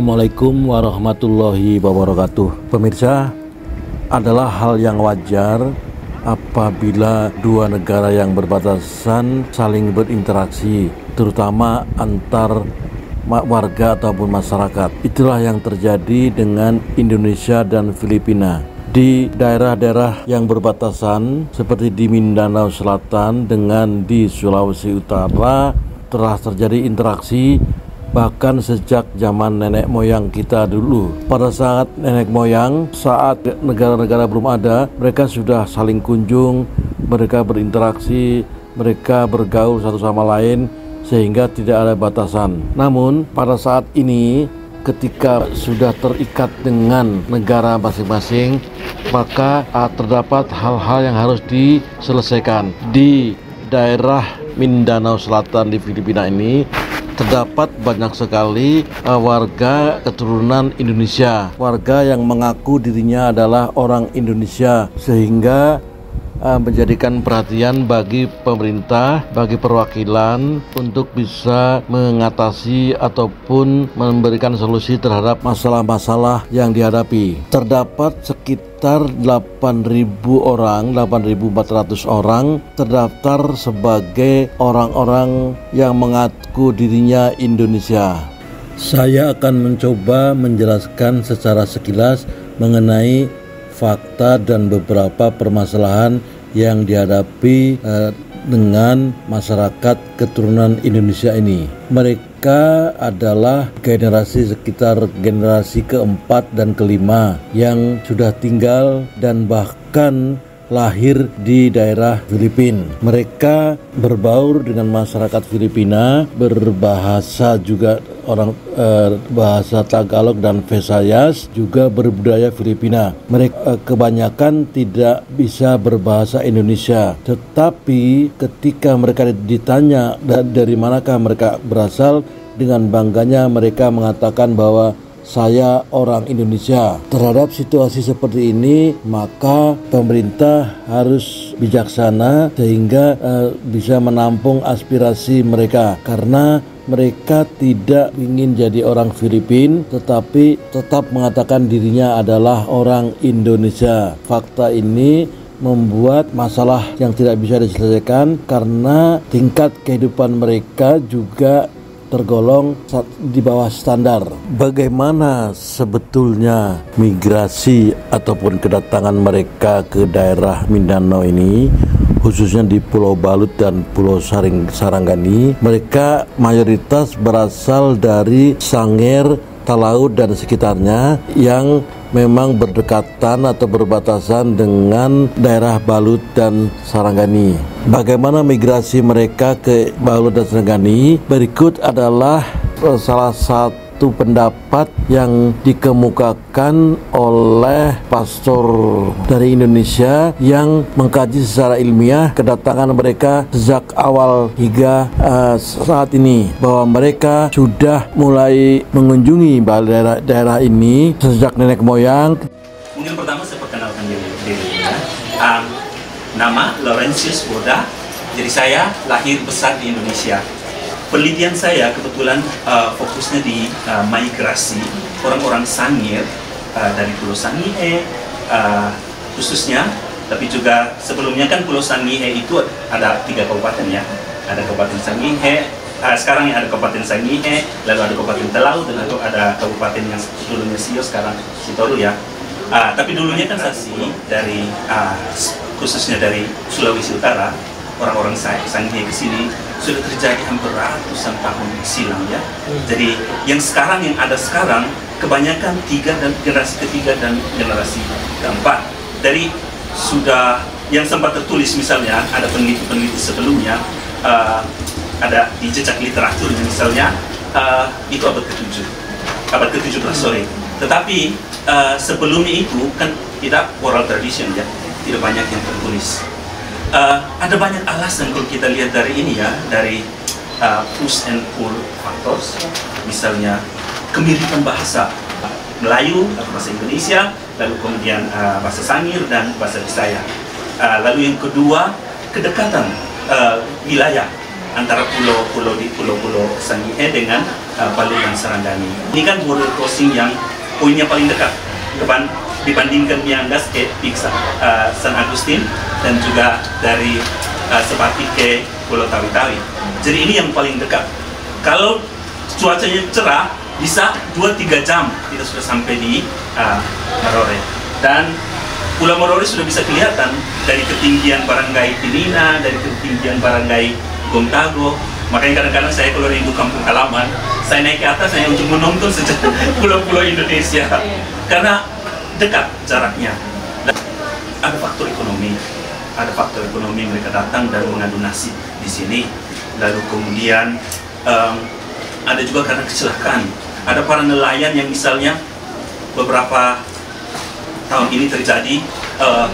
Assalamualaikum warahmatullahi wabarakatuh. Pemirsa, adalah hal yang wajar apabila dua negara yang berbatasan saling berinteraksi, terutama antar warga ataupun masyarakat. Itulah yang terjadi dengan Indonesia dan Filipina. Di daerah-daerah yang berbatasan seperti di Mindanao Selatan dengan di Sulawesi Utara telah terjadi interaksi bahkan sejak zaman nenek moyang kita dulu. Pada saat nenek moyang, saat negara-negara belum ada, mereka sudah saling kunjung, mereka berinteraksi, mereka bergaul satu sama lain sehingga tidak ada batasan. Namun pada saat ini ketika sudah terikat dengan negara masing-masing, maka terdapat hal-hal yang harus diselesaikan di daerah Mindanao Selatan di Filipina ini terdapat banyak sekali uh, warga keturunan Indonesia, warga yang mengaku dirinya adalah orang Indonesia, sehingga menjadikan perhatian bagi pemerintah, bagi perwakilan untuk bisa mengatasi ataupun memberikan solusi terhadap masalah-masalah yang dihadapi. Terdapat sekitar sekitar 8.000 orang, 8.400 orang terdaftar sebagai orang-orang yang mengaku dirinya Indonesia. Saya akan mencoba menjelaskan secara sekilas mengenai fakta dan beberapa permasalahan yang dihadapi eh, dengan masyarakat keturunan Indonesia ini. Mereka adalah generasi sekitar generasi keempat dan kelima yang sudah tinggal dan bahkan lahir di daerah Filipina. Mereka berbaur dengan masyarakat Filipina, berbahasa juga orang eh, bahasa Tagalog dan Visayas, juga berbudaya Filipina. Mereka eh, kebanyakan tidak bisa berbahasa Indonesia, tetapi ketika mereka ditanya dari manakah mereka berasal, dengan bangganya mereka mengatakan bahwa saya orang Indonesia. Terhadap situasi seperti ini, maka pemerintah harus bijaksana sehingga uh, bisa menampung aspirasi mereka karena mereka tidak ingin jadi orang Filipin tetapi tetap mengatakan dirinya adalah orang Indonesia. Fakta ini membuat masalah yang tidak bisa diselesaikan karena tingkat kehidupan mereka juga tergolong di bawah standar. Bagaimana sebetulnya migrasi ataupun kedatangan mereka ke daerah Mindanao ini? khususnya di Pulau Balut dan Pulau Saring Saranggani, mereka mayoritas berasal dari Sanger, Talaut dan sekitarnya yang memang berdekatan atau berbatasan dengan daerah Balut dan Saranggani. Bagaimana migrasi mereka ke Balut dan Saranggani? Berikut adalah eh, salah satu satu pendapat yang dikemukakan oleh pastor dari Indonesia yang mengkaji secara ilmiah kedatangan mereka sejak awal hingga uh, saat ini bahwa mereka sudah mulai mengunjungi daerah daerah ini sejak nenek moyang. Mungkin pertama saya perkenalkan diri, diri ya. Um, nama Laurentius Boda. Jadi saya lahir besar di Indonesia penelitian saya kebetulan uh, fokusnya di uh, migrasi orang-orang Sangir uh, dari Pulau Sangihe uh, khususnya, tapi juga sebelumnya kan Pulau Sangihe itu ada tiga kabupaten ya, ada Kabupaten Sangihe, uh, sekarang yang ada Kabupaten Sangihe, lalu ada Kabupaten Telau, dan lalu ada Kabupaten yang dulunya Sio, sekarang Sitoru ya. Uh, tapi dulunya kan saksi dari uh, khususnya dari Sulawesi Utara, orang-orang Sangihe ke sini sudah terjadi hampir ratusan tahun silam ya. Hmm. Jadi yang sekarang yang ada sekarang kebanyakan tiga dan generasi ketiga dan generasi keempat. Dari sudah yang sempat tertulis misalnya ada peneliti-peneliti sebelumnya uh, ada di jejak literatur misalnya uh, itu abad ke-7 abad ke-17 sorry tetapi uh, sebelumnya itu kan tidak oral tradition ya tidak banyak yang tertulis uh, ada banyak alasan kalau kita lihat dari ini ya dari uh, push and pull factors. Misalnya kemiripan bahasa Melayu atau bahasa Indonesia lalu kemudian uh, bahasa Sangir dan bahasa Bisaya. Uh, lalu yang kedua kedekatan uh, wilayah antara pulau-pulau di pulau-pulau Sangihe dengan uh, Palu dan Sarangani. Ini kan border crossing yang poinnya paling dekat depan dibandingkan Miangas ke Piksa, uh, San Agustin dan juga dari uh, Sepati ke Pulau Tawi-Tawi. Jadi ini yang paling dekat. Kalau cuacanya cerah, bisa 2-3 jam kita sudah sampai di uh, Marore. Dan Pulau Morori sudah bisa kelihatan dari ketinggian baranggai Tinina, dari ketinggian baranggai Gomtago. Makanya kadang-kadang saya kalau rindu kampung halaman, saya naik ke atas hanya untuk menonton sejak pulau-pulau Indonesia. Karena dekat jaraknya. Dan ada faktor ekonomi, ada faktor ekonomi mereka datang dan mengadu nasib di sini. Lalu kemudian um, ada juga karena kecelakaan. Ada para nelayan yang misalnya beberapa tahun ini terjadi uh,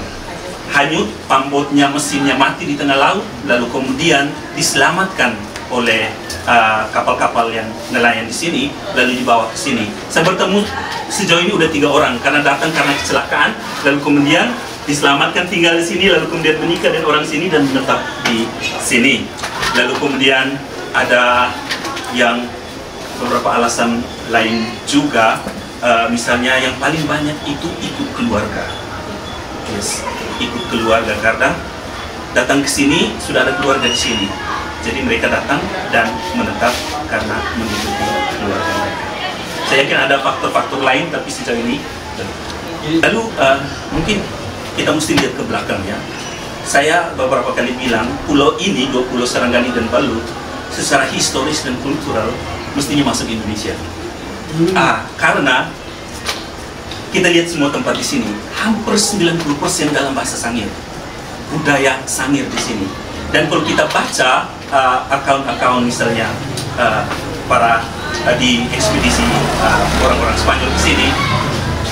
hanyut pambotnya mesinnya mati di tengah laut lalu kemudian diselamatkan oleh kapal-kapal uh, yang nelayan di sini lalu dibawa ke sini saya bertemu sejauh ini udah tiga orang karena datang karena kecelakaan lalu kemudian diselamatkan tinggal di sini lalu kemudian menikah dengan orang sini dan menetap di sini. Lalu kemudian ada yang beberapa alasan lain juga uh, misalnya yang paling banyak itu ikut keluarga. Yes ikut keluarga karena datang ke sini sudah ada keluarga di sini. Jadi mereka datang dan menetap karena mengikuti keluarga mereka. Saya yakin ada faktor-faktor lain tapi sejauh ini lalu uh, mungkin kita mesti lihat ke belakang ya saya beberapa kali bilang pulau ini dua pulau Saranggani dan Palu secara historis dan kultural mestinya masuk Indonesia Hmm. Ah, karena kita lihat semua tempat di sini, hampir 90% dalam bahasa Sangir. Budaya Sangir di sini. Dan kalau kita baca uh, account-account misalnya uh, para uh, di ekspedisi orang-orang uh, Spanyol di sini,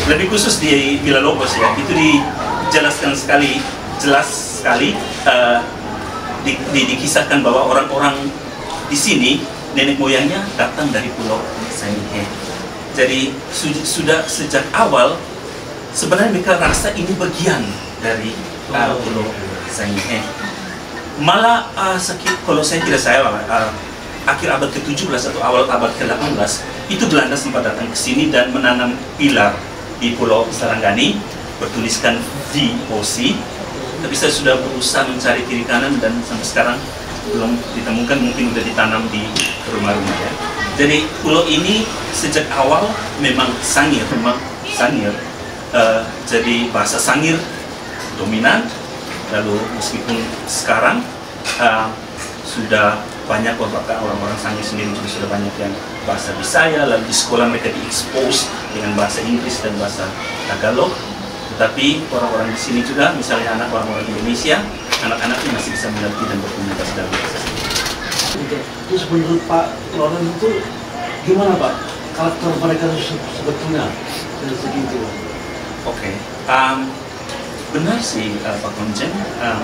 lebih khusus di Villa Lobos ya, itu dijelaskan sekali, jelas sekali uh, di, di, dikisahkan bahwa orang-orang di sini nenek moyangnya datang dari Pulau Sangihe jadi sudah sejak awal sebenarnya mereka rasa ini bagian dari uh, Pulau Sangihe. Malah uh, sakit kalau saya tidak salah uh, akhir abad ke-17 atau awal abad ke-18 itu Belanda sempat datang ke sini dan menanam pilar di Pulau Saranggani bertuliskan VOC tapi saya sudah berusaha mencari kiri kanan dan sampai sekarang belum ditemukan mungkin sudah ditanam di rumah-rumah ya jadi pulau ini sejak awal memang Sangir, memang Sangir. Uh, jadi bahasa Sangir dominan. Lalu meskipun sekarang uh, sudah banyak beberapa orang-orang Sangir sendiri juga sudah banyak yang bahasa Bisaya. Lalu di sekolah mereka diekspos dengan bahasa Inggris dan bahasa Tagalog. Tetapi orang-orang di sini juga, misalnya anak orang-orang Indonesia, anak-anaknya masih bisa mengerti dan berkomunikasi dalam bahasa. Terus menurut Pak Loren itu gimana Pak karakter mereka sebetulnya dari segi itu? Oke, okay. um, benar sih uh, Pak Konjen. Um,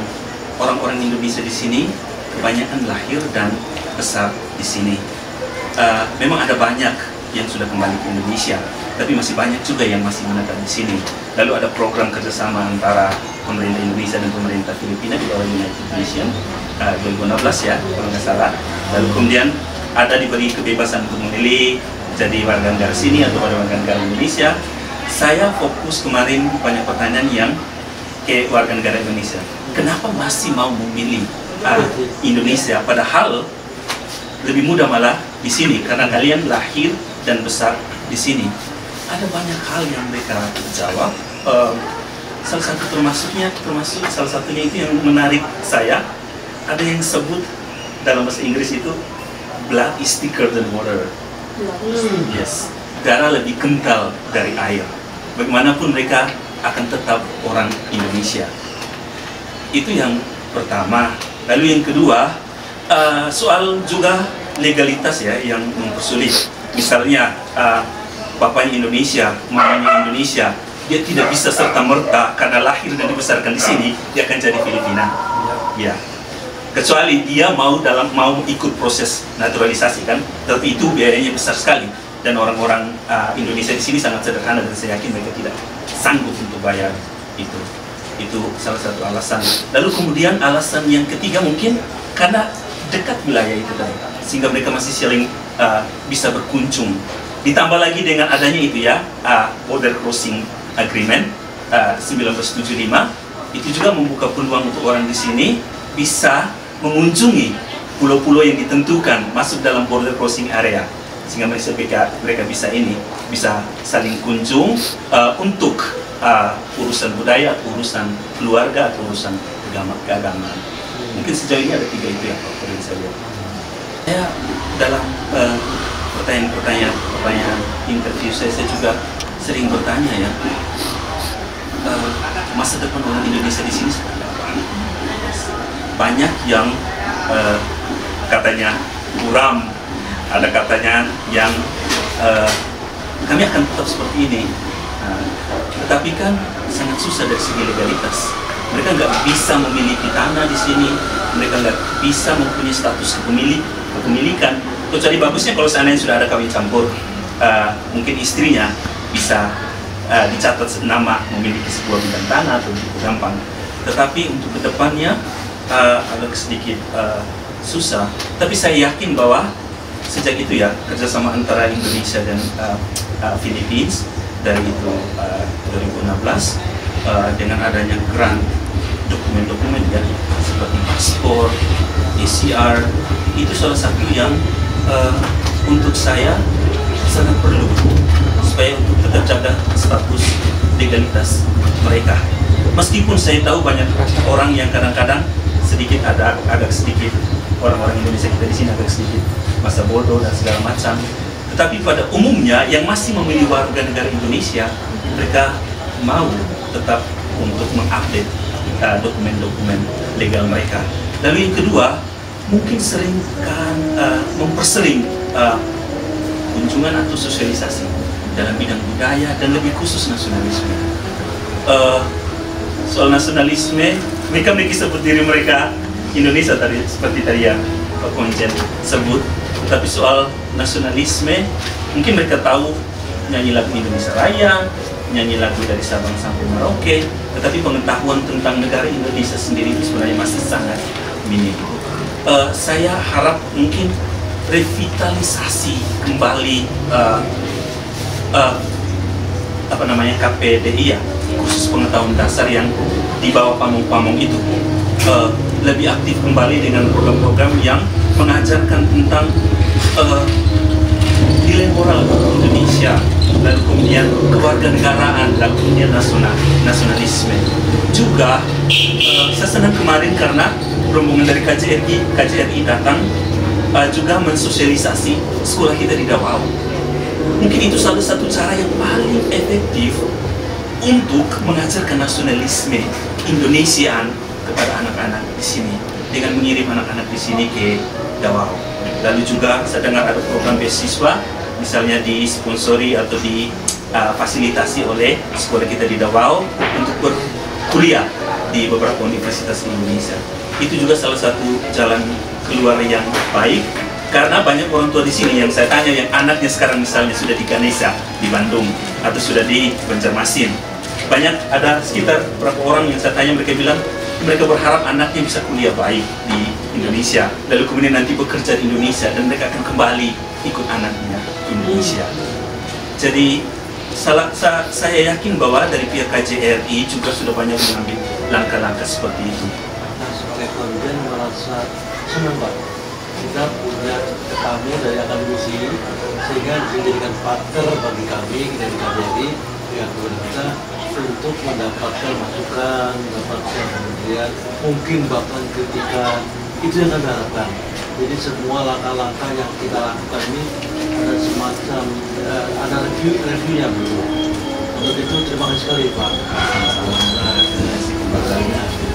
orang-orang Indonesia di sini kebanyakan lahir dan besar di sini. Uh, memang ada banyak yang sudah kembali ke Indonesia, tapi masih banyak juga yang masih menetap di sini. Lalu ada program kerjasama antara pemerintah Indonesia dan pemerintah Filipina di bawah United Nations uh, 2016 ya kalau nggak salah. Lalu kemudian ada diberi kebebasan untuk memilih jadi warga negara sini atau warga negara Indonesia. Saya fokus kemarin banyak pertanyaan yang ke warga negara Indonesia. Kenapa masih mau memilih uh, Indonesia? Padahal lebih mudah malah di sini karena kalian lahir dan besar di sini ada banyak hal yang mereka jawab. Uh, salah satu termasuknya termasuk salah satunya itu yang menarik saya. Ada yang sebut dalam bahasa Inggris itu blood is thicker than water. Hmm. yes. Darah lebih kental dari air. Bagaimanapun mereka akan tetap orang Indonesia. Itu yang pertama. Lalu yang kedua uh, soal juga legalitas ya yang mempersulit. Misalnya uh, bapaknya Indonesia mamanya Indonesia dia tidak bisa serta merta karena lahir dan dibesarkan di sini dia akan jadi Filipina. Ya. Kecuali dia mau dalam mau ikut proses naturalisasi kan? Tapi itu biayanya besar sekali. Dan orang-orang uh, Indonesia di sini sangat sederhana dan saya yakin mereka tidak sanggup untuk bayar itu. Itu salah satu alasan. Lalu kemudian alasan yang ketiga mungkin karena dekat wilayah itu tadi sehingga mereka masih saling uh, bisa berkunjung ditambah lagi dengan adanya itu ya uh, border crossing agreement uh, 1975 itu juga membuka peluang untuk orang di sini bisa mengunjungi pulau-pulau yang ditentukan masuk dalam border crossing area sehingga mereka mereka bisa ini bisa saling kunjung uh, untuk uh, urusan budaya, urusan keluarga, atau urusan agama keagamaan. Mungkin sejauh ini ada tiga itu yang perlu saya lihat. Saya dalam uh, pertanyaan-pertanyaan pertanyaan interview saya, saya juga sering bertanya ya uh, masa depan orang Indonesia di sini seperti apa? Banyak yang uh, katanya buram, ada katanya yang uh, kami akan tetap seperti ini. Nah, tetapi kan sangat susah dari segi legalitas. Mereka nggak bisa memiliki tanah di sini, mereka nggak bisa mempunyai status kepemilik, kepemilikan. Kecuali bagusnya kalau seandainya sudah ada kawin campur, uh, mungkin istrinya bisa uh, dicatat nama memiliki sebuah bidang tanah atau begitu gampang. Tetapi untuk ke depannya uh, agak sedikit uh, susah. Tapi saya yakin bahwa sejak itu ya kerjasama antara Indonesia dan uh, uh, Philippines dari itu uh, 2016 uh, dengan adanya grant dokumen-dokumen ya seperti paspor, ECR itu salah satu yang uh, untuk saya sangat perlu supaya untuk tetap jaga status legalitas mereka. Meskipun saya tahu banyak orang yang kadang-kadang sedikit ada agak sedikit orang-orang Indonesia kita di sini agak sedikit masa bodoh dan segala macam tetapi pada umumnya yang masih memilih warga negara Indonesia, mereka mau tetap untuk mengupdate uh, dokumen-dokumen legal mereka. Lalu yang kedua, mungkin seringkan uh, mempersering uh, kunjungan atau sosialisasi dalam bidang budaya dan lebih khusus nasionalisme. Uh, soal nasionalisme, mereka memiliki sebut diri mereka Indonesia tadi seperti tadi yang Pak Konjen sebut tapi soal nasionalisme, mungkin mereka tahu nyanyi lagu Indonesia Raya, nyanyi lagu dari Sabang sampai Merauke, tetapi pengetahuan tentang negara Indonesia sendiri itu sebenarnya masih sangat minim. Uh, saya harap mungkin revitalisasi kembali uh, uh, apa namanya KPDI ya, khusus pengetahuan dasar yang di bawah pamong-pamong itu. Uh, lebih aktif kembali dengan program-program yang mengajarkan tentang uh, nilai moral Indonesia lalu kemudian kewarganegaraan lalu kemudian nasional nasionalisme juga uh, saya senang kemarin karena rombongan dari KJRI KJRI datang uh, juga mensosialisasi sekolah kita di Davao mungkin itu salah satu cara yang paling efektif untuk mengajarkan nasionalisme Indonesiaan kepada anak-anak di sini dengan mengirim anak-anak di sini ke Davao. Lalu juga saya dengar ada program beasiswa, misalnya disponsori atau difasilitasi uh, oleh sekolah kita di Davao untuk berkuliah di beberapa universitas di Indonesia. Itu juga salah satu jalan keluar yang baik karena banyak orang tua di sini yang saya tanya yang anaknya sekarang misalnya sudah di Ganesha di Bandung atau sudah di Banjarmasin banyak ada sekitar berapa orang yang saya tanya mereka bilang mereka berharap anaknya bisa kuliah baik di Indonesia lalu kemudian nanti bekerja di Indonesia dan mereka akan kembali ikut anaknya Indonesia. Jadi salah, sa, saya yakin bahwa dari pihak KJRI juga sudah banyak mengambil langkah-langkah seperti itu. Nah sebagai konjen merasa senang Pak. Kita punya tamu dari akademisi sehingga dijadikan partner bagi kami dari KJRI yang kita untuk mendapatkan masukan, mendapatkan kemudian mungkin bahkan kritikan itu yang kami harapkan. Jadi semua langkah-langkah yang kita lakukan ini ada semacam uh, ada review reviewnya begitu. Untuk itu terima kasih sekali Pak. Terima kasih.